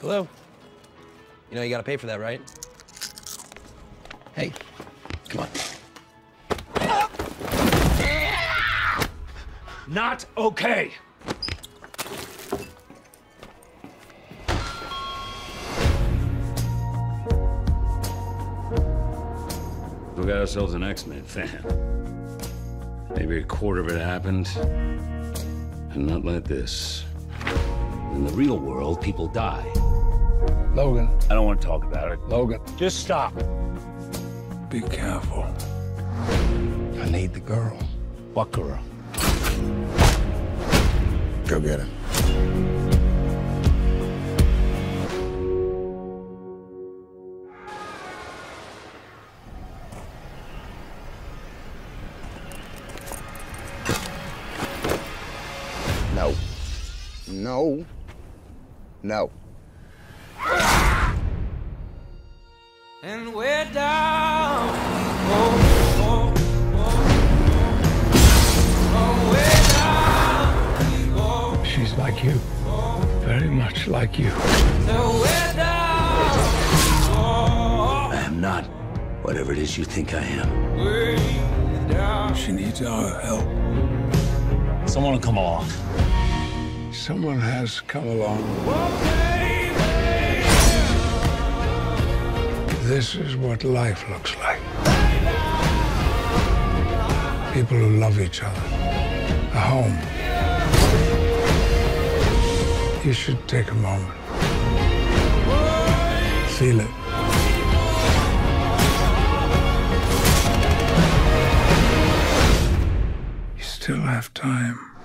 Hello? You know you gotta pay for that, right? Hey, come on. Not okay. We got ourselves an X-Men fan. Maybe a quarter of it happened, and not like this. In the real world, people die. Logan, I don't want to talk about it. Logan, just stop. Be careful. I need the girl. What girl? Go get her. No. No. No. And we're down. She's like you. Very much like you. I am not whatever it is you think I am. She needs our help. Someone will come along. Someone has come along. This is what life looks like. People who love each other. A home. You should take a moment. Feel it. You still have time.